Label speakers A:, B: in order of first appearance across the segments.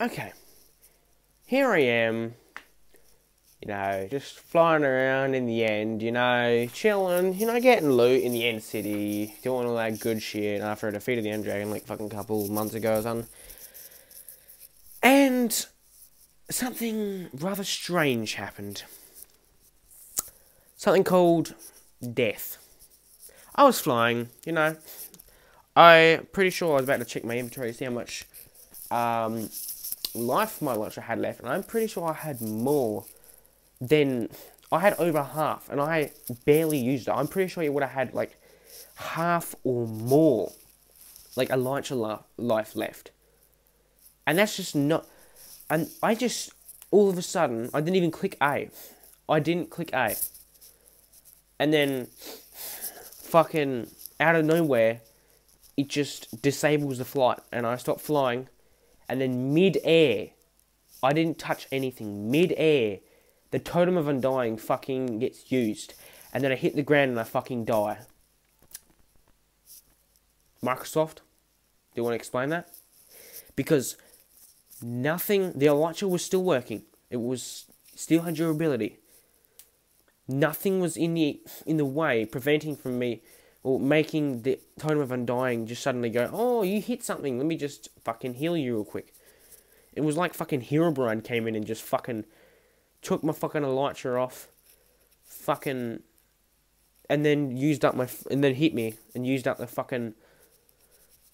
A: okay, here I am, you know, just flying around in the end, you know, chilling, you know, getting loot in the end city, doing all that good shit after I defeated the End Dragon like fucking couple months ago or something. And something rather strange happened. Something called death. I was flying, you know. I pretty sure I was about to check my inventory to see how much um, life my launcher had left, and I'm pretty sure I had more than I had over half, and I barely used it. I'm pretty sure you would have had like half or more, like a launcher life left, and that's just not. And I just all of a sudden I didn't even click A. I didn't click A, and then fucking out of nowhere, it just disables the flight, and I stop flying, and then mid air, I didn't touch anything. Mid air, the totem of undying fucking gets used, and then I hit the ground and I fucking die. Microsoft, do you want to explain that? Because nothing, the Elytra was still working. It was still had durability nothing was in the in the way preventing from me or making the totem of undying just suddenly go, oh, you hit something. Let me just fucking heal you real quick. It was like fucking Herobrine came in and just fucking took my fucking elytra off, fucking, and then used up my and then hit me and used up the fucking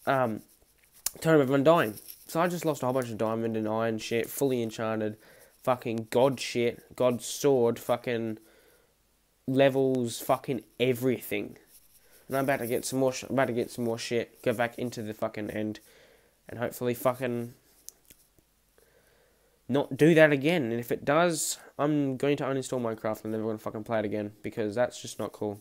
A: um totem of undying. So I just lost a whole bunch of diamond and iron shit, fully enchanted, fucking god shit, god sword, fucking levels, fucking everything. And I'm about to get some more. About to get some more shit. Go back into the fucking end, and hopefully fucking not do that again. And if it does, I'm going to uninstall Minecraft and never going to fucking play it again because that's just not cool.